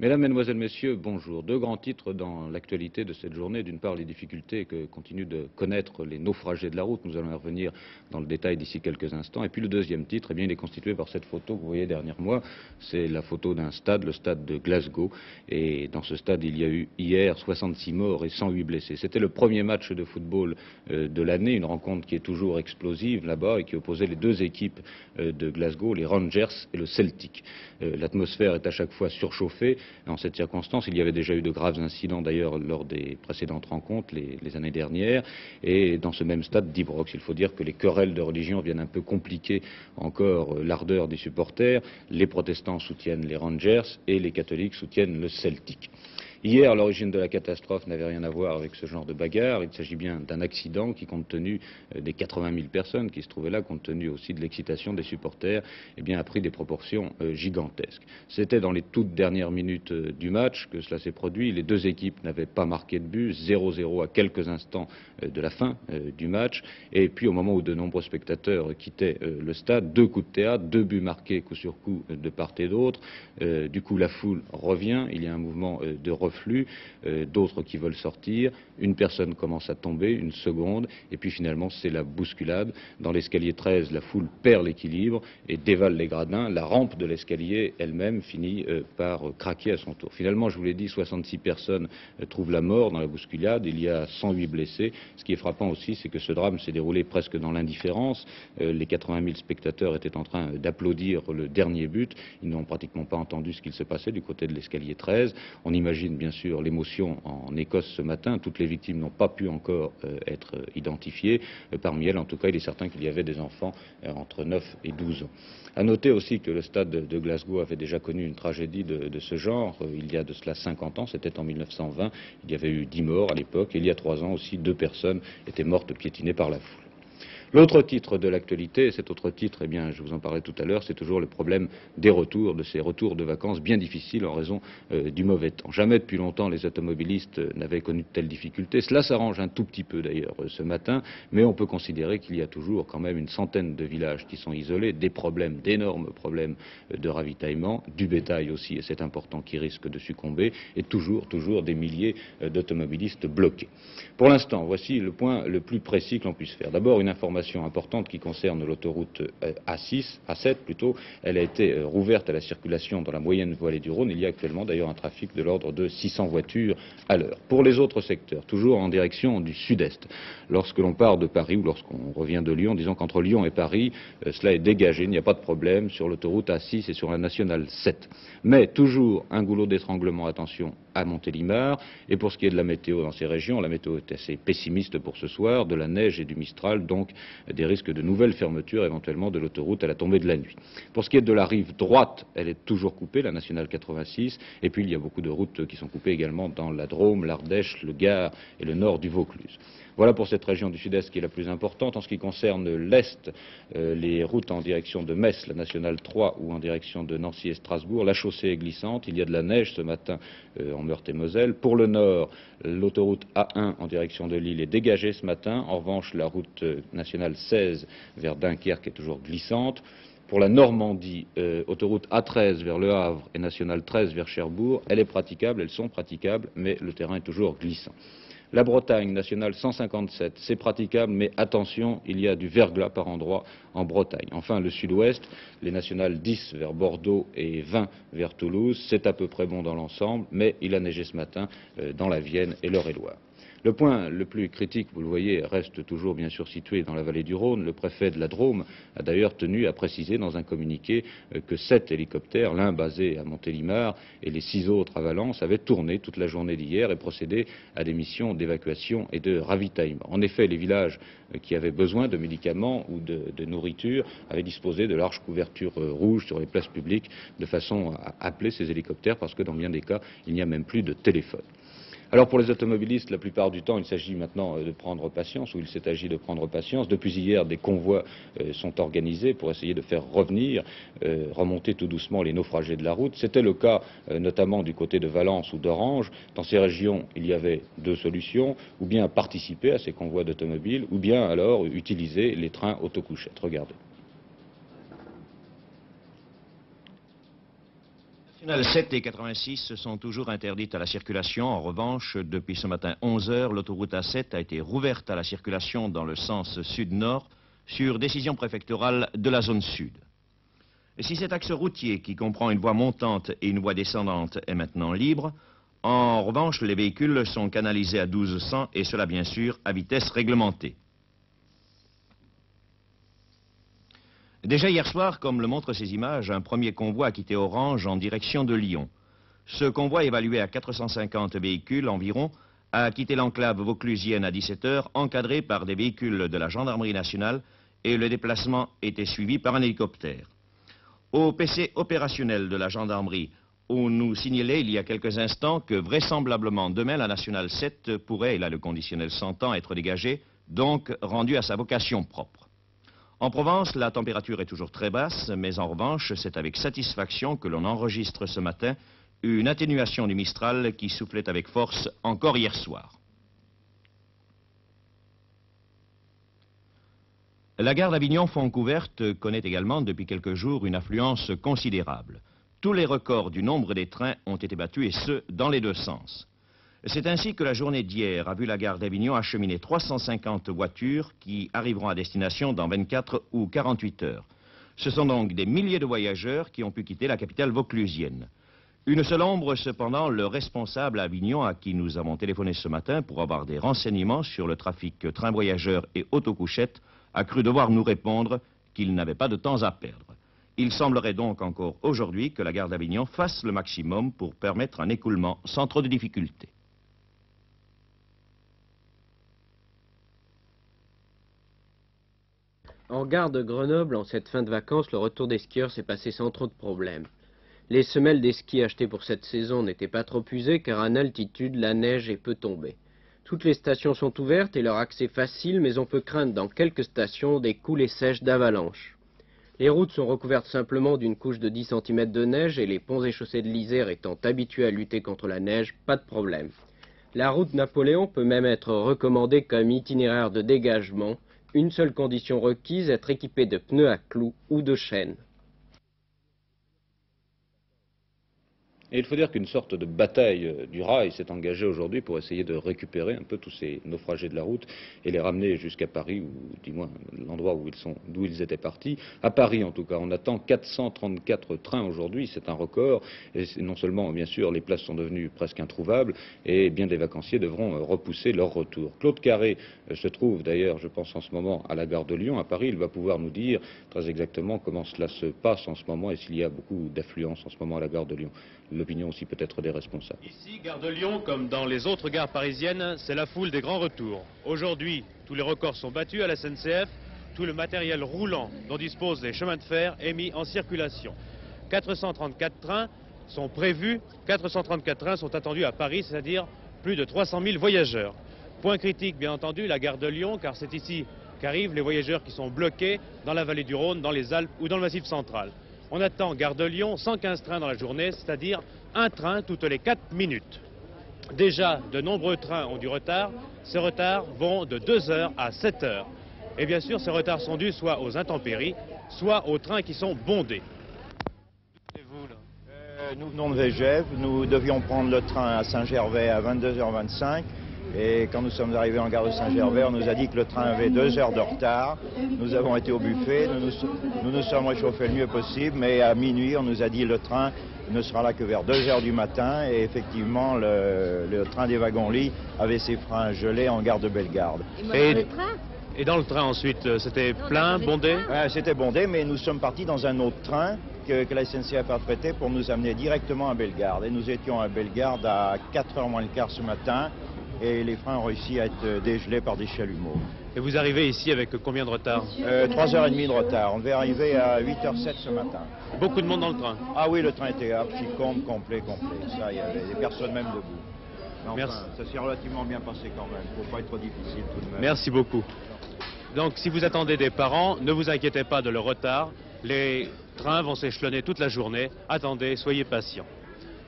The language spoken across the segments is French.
Mesdames, Mesdemoiselles, Messieurs, bonjour. Deux grands titres dans l'actualité de cette journée. D'une part, les difficultés que continuent de connaître les naufragés de la route. Nous allons y revenir dans le détail d'ici quelques instants. Et puis le deuxième titre, eh bien, il est constitué par cette photo que vous voyez derrière moi. C'est la photo d'un stade, le stade de Glasgow. Et dans ce stade, il y a eu hier 66 morts et 108 blessés. C'était le premier match de football euh, de l'année, une rencontre qui est toujours explosive là-bas et qui opposait les deux équipes euh, de Glasgow, les Rangers et le Celtic. Euh, l'atmosphère est à chaque fois surchauffée. En cette circonstance, il y avait déjà eu de graves incidents d'ailleurs lors des précédentes rencontres les, années dernières. Et dans ce même stade d'Ibrox, il faut dire que les querelles de religion viennent un peu compliquer encore euh, l'ardeur des supporters. Les protestants soutiennent les Rangers et les catholiques soutiennent le Celtic. Hier, l'origine de la catastrophe n'avait rien à voir avec ce genre de bagarre. Il s'agit bien d'un accident qui, compte tenu euh, des 80 000 personnes qui se trouvaient là, compte tenu aussi de l'excitation des supporters, eh a pris des proportions euh, gigantesques. C'était dans les toutes dernières minutes euh, du match que cela s'est produit. Les deux équipes n'avaient pas marqué de but, 0-0 à quelques instants de la fin du match. Et puis, au moment où de nombreux spectateurs quittaient le stade, deux coups de théâtre, deux buts marqués coup sur coup de part et d'autre. du coup, la foule revient. Il y a un mouvement de euh, d'autres qui veulent sortir, une personne commence à tomber, une seconde, et puis finalement c'est la bousculade. Dans l'escalier 13, la foule perd l'équilibre et dévale les gradins. La rampe de l'escalier elle-même finit euh, par craquer à son tour. Finalement, je vous l'ai dit, 66 personnes euh, trouvent la mort dans la bousculade, il y a 108 blessés. Ce qui est frappant aussi, c'est que ce drame s'est déroulé presque dans l'indifférence. les 80 000 spectateurs étaient en train d'applaudir le dernier but. Ils n'ont pratiquement pas entendu ce qu'il se passait du côté de l'escalier 13. On imagine bien sûr l'émotion en Écosse ce matin. Toutes les victimes n'ont pas pu encore euh, être identifiées. Euh, parmi elles, en tout cas, il est certain qu'il y avait des enfants euh, entre 9 et 12 ans. À noter aussi que le stade de Glasgow avait déjà connu une tragédie de, ce genre. il y a de cela 50 ans, c'était en 1920. Il y avait eu 10 morts à l'époque. Et il y a trois ans aussi, deux personnes étaient mortes piétinées par la foule. L'autre titre de l'actualité, cet autre titre, eh bien, je vous en parlais tout à l'heure, c'est toujours le problème des retours, de ces retours de vacances bien difficiles en raison euh, du mauvais temps. Jamais depuis longtemps les automobilistes n'avaient connu de telles difficultés. Cela s'arrange un tout petit peu d'ailleurs euh, ce matin, mais on peut considérer qu'il y a toujours quand même une centaine de villages qui sont isolés, des problèmes, d'énormes problèmes euh, de ravitaillement, du bétail aussi, et c'est important, qui risque de succomber, et toujours, toujours des milliers d'automobilistes bloqués. Pour l'instant, voici le point le plus précis que l'on puisse faire. D'abord, une information importante qui concerne l'autoroute euh, A6, A7 plutôt. Elle a été euh, rouverte à la circulation dans la moyenne vallée du Rhône. Il y a actuellement d'ailleurs un trafic de l'ordre de 600 voitures à l'heure. Pour les autres secteurs, toujours en direction du sud-est, lorsque l'on part de Paris ou lorsqu'on revient de Lyon, disons qu'entre Lyon et Paris, euh, cela est dégagé, il n'y a pas de problème sur l'autoroute A6 et sur la nationale 7. Mais toujours un goulot d'étranglement, attention, à Montélimar. Et pour ce qui est de la météo dans ces régions, la météo est assez pessimiste pour ce soir, de la neige et du Mistral, donc des risques de nouvelles fermetures éventuellement de l'autoroute à la tombée de la nuit. Pour ce qui est de la rive droite, elle est toujours coupée, la nationale 86, et puis il y a beaucoup de routes qui sont coupées également dans la Drôme, l'Ardèche, le Gard et le nord du Vaucluse. Voilà pour cette région du sud-est qui est la plus importante. En ce qui concerne l'est, euh, les routes en direction de Metz, la nationale 3, ou en direction de Nancy et Strasbourg, la chaussée est glissante. Il y a de la neige ce matin euh, en Meurthe-et-Moselle. Pour le nord, l'autoroute A1 en direction de Lille est dégagée ce matin. En revanche, la route euh, nationale 16 vers Dunkerque est toujours glissante. Pour la Normandie, autoroute A13 vers Le Havre et nationale 13 vers Cherbourg, elle est praticable, elles sont praticables, mais le terrain est toujours glissant. La Bretagne, nationale 157, c'est praticable, mais attention, il y a du verglas par endroit en Bretagne. Enfin, le sud-ouest, les nationales 10 vers Bordeaux et 20 vers Toulouse, c'est à peu près bon dans l'ensemble, mais il a neigé ce matin euh, dans la Vienne et l'Eure-et-Loire. Le point le plus critique, vous le voyez, reste toujours bien sûr situé dans la vallée du Rhône. Le préfet de la Drôme a d'ailleurs tenu à préciser dans un communiqué euh, que sept hélicoptères, l'un basé à Montélimar et les six autres à Valence, avaient tourné toute la journée d'hier et procédé à des missions d'évacuation et de ravitaillement. En effet, les villages euh, qui avaient besoin de médicaments ou de, nourriture avaient disposé de larges couvertures euh, rouges sur les places publiques de façon à appeler ces hélicoptères parce que dans bien des cas, il n'y a même plus de téléphone. Alors pour les automobilistes, la plupart du temps, il s'agit maintenant euh, de prendre patience, ou il s'est agi de prendre patience. Depuis hier, des convois euh, sont organisés pour essayer de faire revenir, euh, remonter tout doucement les naufragés de la route. C'était le cas notamment du côté de Valence ou d'Orange. Dans ces régions, il y avait deux solutions, ou bien participer à ces convois d'automobiles, ou bien alors utiliser les trains autocouchettes. Regardez. Les 7 et 86 sont toujours interdites à la circulation. En revanche, depuis ce matin 11h, l'autoroute A7 a été rouverte à la circulation dans le sens sud-nord sur décision préfectorale de la zone sud. Si cet axe routier, qui comprend une voie montante et une voie descendante, est maintenant libre, en revanche, les véhicules sont canalisés à 1200 et cela, bien sûr, à vitesse réglementée. Déjà hier soir, comme le montrent ces images, un premier convoi a quitté Orange en direction de Lyon. Ce convoi, évalué à 450 véhicules environ, a quitté l'enclave vauclusienne à 17h, encadré par des véhicules de la gendarmerie nationale, et le déplacement était suivi par un hélicoptère. Au PC opérationnel de la gendarmerie, on nous signalait il y a quelques instants que vraisemblablement demain la nationale 7 pourrait, et là le conditionnel s'entend, être dégagée, donc rendue à sa vocation propre. En Provence, la température est toujours très basse, mais en revanche, c'est avec satisfaction que l'on enregistre ce matin une atténuation du Mistral qui soufflait avec force encore hier soir. La gare d'Avignon-Foncouverte connaît également depuis quelques jours une affluence considérable. Tous les records du nombre des trains ont été battus et ce, dans les deux sens. C'est ainsi que la journée d'hier a vu la gare d'Avignon acheminer 350 voitures qui arriveront à destination dans 24 ou 48 heures. Ce sont donc des milliers de voyageurs qui ont pu quitter la capitale vauclusienne. Une seule ombre, cependant, le responsable à Avignon, à qui nous avons téléphoné ce matin pour avoir des renseignements sur le trafic train-voyageurs et autocouchettes, a cru devoir nous répondre qu'il n'avait pas de temps à perdre. Il semblerait donc encore aujourd'hui que la gare d'Avignon fasse le maximum pour permettre un écoulement sans trop de difficultés. En gare de Grenoble, en cette fin de vacances, le retour des skieurs s'est passé sans trop de problèmes. Les semelles des skis achetés pour cette saison n'étaient pas trop usées car à altitude, la neige est peu tombée. Toutes les stations sont ouvertes et leur accès facile, mais on peut craindre dans quelques stations des coulées sèches d'avalanche. Les routes sont recouvertes simplement d'une couche de 10 cm de neige et les ponts et chaussées de l'Isère étant habitués à lutter contre la neige, pas de problème. La route Napoléon peut même être recommandée comme itinéraire de dégagement, une seule condition requise, être équipé de pneus à clous ou de chaînes. Et il faut dire qu'une sorte de bataille euh, du rail s'est engagée aujourd'hui pour essayer de récupérer un peu tous ces naufragés de la route et les ramener jusqu'à Paris, ou du moins l'endroit ils d'où ils étaient partis. À Paris, en tout cas, on attend 434 trains aujourd'hui, c'est un record. Et non seulement, bien sûr, les places sont devenues presque introuvables, et bien des vacanciers devront euh, repousser leur retour. Claude Carré euh, se trouve d'ailleurs, je pense en ce moment, à la gare de Lyon, à Paris. Il va pouvoir nous dire très exactement comment cela se passe en ce moment et s'il y a beaucoup d'affluence en ce moment à la gare de Lyon l'opinion aussi peut-être des responsables. Ici, gare de Lyon, comme dans les autres gares parisiennes, c'est la foule des grands retours. Aujourd'hui, tous les records sont battus à la SNCF, tout le matériel roulant dont disposent les chemins de fer est mis en circulation. 434 trains sont prévus, 434 trains sont attendus à Paris, c'est-à-dire plus de 300 000 voyageurs. Point critique, bien entendu, la gare de Lyon, car c'est ici qu'arrivent les voyageurs qui sont bloqués dans la vallée du Rhône, dans les Alpes ou dans le Massif central. On attend Gare de Lyon 115 trains dans la journée, c'est-à-dire un train toutes les 4 minutes. Déjà, de nombreux trains ont du retard. Ces retards vont de 2 heures à 7 heures. Et bien sûr, ces retards sont dus soit aux intempéries, soit aux trains qui sont bondés. Euh, nous venons de Végève, nous devions prendre le train à Saint-Gervais à 22h25 et quand nous sommes arrivés en gare de Saint-Gervais, on nous a dit que le train avait deux heures de retard. Nous avons été au buffet, nous nous, sommes réchauffés le mieux possible, mais à minuit, on nous a dit que le train ne sera là que vers 2 heures du matin. Et effectivement, le, train des wagons-lits avait ses freins gelés en gare de Bellegarde. Et, et dans le train ensuite, euh, c'était plein, bondé C'était bondé, mais nous sommes partis dans un autre train que, la SNCF a prêté pour nous amener directement à Bellegarde. Et nous étions à Bellegarde à 4h moins le quart ce matin et les freins ont réussi à être dégelés par des chalumeaux. Et vous arrivez ici avec combien de retard euh, 3h30 de retard. On devait arriver à 8h07 ce matin. Beaucoup de monde dans le train Ah oui, le train était archi complet, complet. Ça, il y avait des personnes même debout. Merci. Ça s'est relativement bien passé quand même. Il ne faut pas être trop difficile tout de même. Merci beaucoup. Donc si vous attendez des parents, ne vous inquiétez pas de leur retard. Les trains vont s'échelonner toute la journée. Attendez, soyez patients.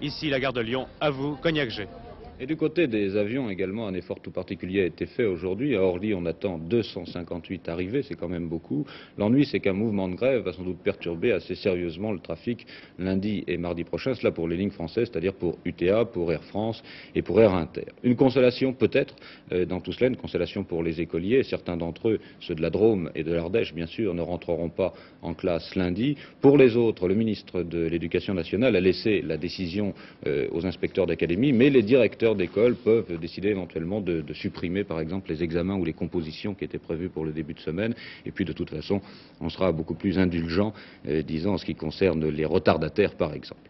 Ici, la gare de Lyon, à vous, Cognac G. Et du côté des avions également, un effort tout particulier a été fait aujourd'hui. À Orly, on attend 258 arrivées, c'est quand même beaucoup. L'ennui, c'est qu'un mouvement de grève va sans doute perturber assez sérieusement le trafic lundi et mardi prochain, cela pour les lignes françaises, c'est-à-dire pour UTA, pour Air France et pour Air Inter. Une consolation peut-être euh, dans tout cela, une consolation pour les écoliers. Certains d'entre eux, ceux de la Drôme et de l'Ardèche, bien sûr, ne rentreront pas en classe lundi. Pour les autres, le ministre de l'Éducation nationale a laissé la décision euh, aux inspecteurs d'académie, mais les directeurs d'école peuvent décider éventuellement de, supprimer, par exemple, les examens ou les compositions qui étaient prévus pour le début de semaine. Et puis, de toute façon, on sera beaucoup plus indulgent, euh, en ce qui concerne les retardataires, par exemple.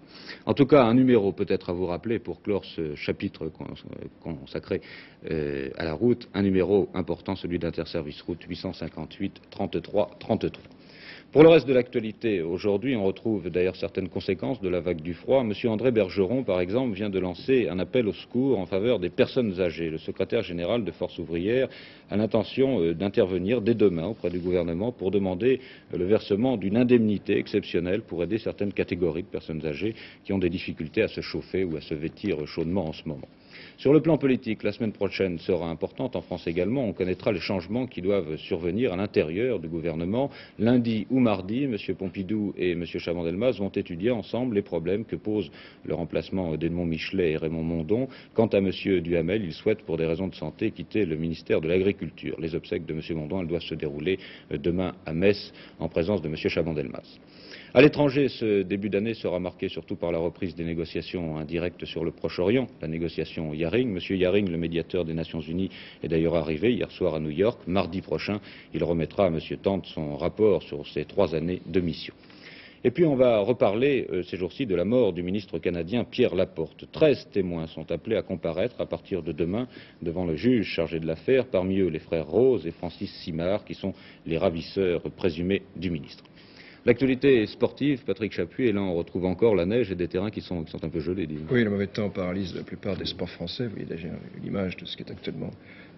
En tout cas, un numéro peut-être à vous rappeler pour clore ce chapitre consacré euh, à la route, un numéro important, celui d'Interservice Route 858 33 33. Pour le reste de l'actualité, aujourd'hui, on retrouve d'ailleurs certaines conséquences de la vague du froid. Monsieur André Bergeron, par exemple, vient de lancer un appel au secours en faveur des personnes âgées. Le secrétaire général de Force ouvrière a l'intention euh, d'intervenir dès demain auprès du gouvernement pour demander euh, le versement d'une indemnité exceptionnelle pour aider certaines catégories de personnes âgées qui ont des difficultés à se chauffer ou à se vêtir chaudement en ce moment. Sur le plan politique, la semaine prochaine sera importante en France également. On connaîtra les changements qui doivent survenir à l'intérieur du gouvernement. Lundi ou mardi, M. Pompidou et M. Chaban-Delmas vont étudier ensemble les problèmes que pose le remplacement d'Edmond Michelet et Raymond Mondon. Quant à M. Duhamel, il souhaite, pour des raisons de santé, quitter le ministère de l'Agriculture. Les obsèques de M. Mondon, doivent se dérouler euh, demain à Metz en présence de M. Chaban-Delmas. À l'étranger, ce début d'année sera marqué surtout par la reprise des négociations indirectes sur le Proche-Orient, la négociation Yaring. Monsieur Yaring, le médiateur des Nations Unies, est d'ailleurs arrivé hier soir à New York. Mardi prochain, il remettra à Monsieur Tante son rapport sur ces trois années de mission. Et puis on va reparler euh, ces jours-ci de la mort du ministre canadien Pierre Laporte. Treize témoins sont appelés à comparaître à partir de demain devant le juge chargé de l'affaire, parmi eux les frères Rose et Francis Simard, qui sont les ravisseurs présumés du ministre. L'actualité sportive, Patrick Chapuis, et là on retrouve encore la neige et des terrains qui sont, un peu gelés. Oui, le mauvais temps paralyse la plupart des sports français. Vous voyez déjà l'image de ce qui est actuellement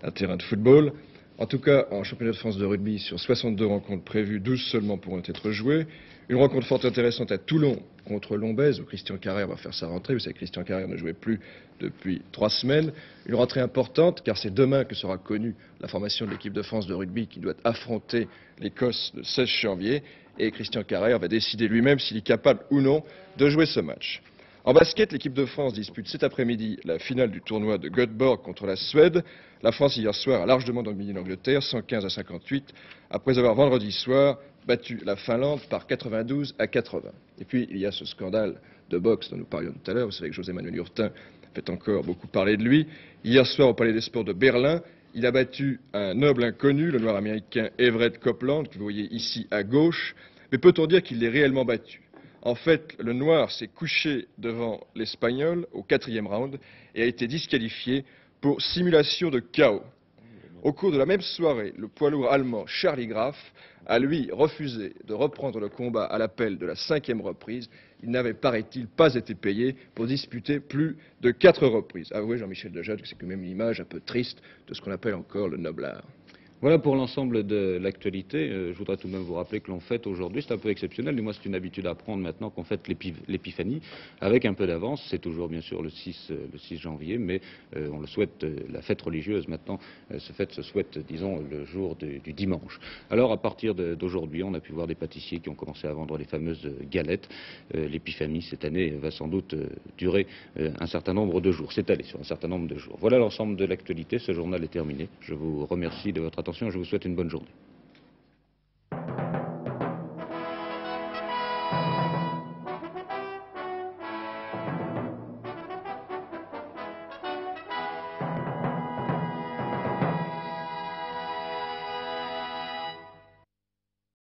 un terrain de football. En tout cas, en championnat de France de rugby, sur 62 rencontres prévues, 12 seulement pourront être jouées. Une rencontre fort intéressante à Toulon contre Lombez, où Christian Carrère va faire sa rentrée. Vous savez Christian Carrère ne jouait plus depuis trois semaines. Une rentrée importante, car c'est demain que sera connue la formation de l'équipe de France de rugby qui doit affronter l'Écosse le 16 janvier et Christian Carrère va décider lui-même s'il est capable ou non de jouer ce match. En basket, l'équipe de France dispute cet après-midi la finale du tournoi de Göteborg contre la Suède. La France, hier soir, a largement dominé l'Angleterre, 115 à 58, après avoir vendredi soir battu la Finlande par 92 à 80. Et puis, il y a ce scandale de boxe dont nous parlions tout à l'heure. Vous savez que José Manuel Hurtin fait encore beaucoup parler de lui. Hier soir, au Palais des Sports de Berlin, il a battu un noble inconnu, le noir américain Everett Copeland, que vous voyez ici à gauche. Mais peut-on dire qu'il l'ait réellement battu? En fait, le noir s'est couché devant l'Espagnol au quatrième round et a été disqualifié pour simulation de chaos. Au cours de la même soirée, le poids lourd allemand Charlie Graf a lui refusé de reprendre le combat à l'appel de la cinquième reprise. Il n'avait, paraît-il, pas été payé pour disputer plus de quatre reprises. Avouez, Jean-Michel Dejade, que c'est quand même une image un peu triste de ce qu'on appelle encore le noblard. Voilà pour l'ensemble de l'actualité. Euh, je voudrais tout de même vous rappeler que l'on fête aujourd'hui, c'est un peu exceptionnel, du moins c'est une habitude à prendre maintenant qu'on fête l'épiphanie, avec un peu d'avance. C'est toujours bien sûr le 6, euh, le 6 janvier, mais euh, on le souhaite, la fête religieuse maintenant se fête, se souhaite, disons, le jour du, dimanche. Alors à partir d'aujourd'hui, on a pu voir des pâtissiers qui ont commencé à vendre les fameuses galettes. l'épiphanie cette année va sans doute durer un certain nombre de jours, allé sur un certain nombre de jours. Voilà l'ensemble de l'actualité. Ce journal est terminé. Je vous remercie de votre attention je vous souhaite une bonne journée.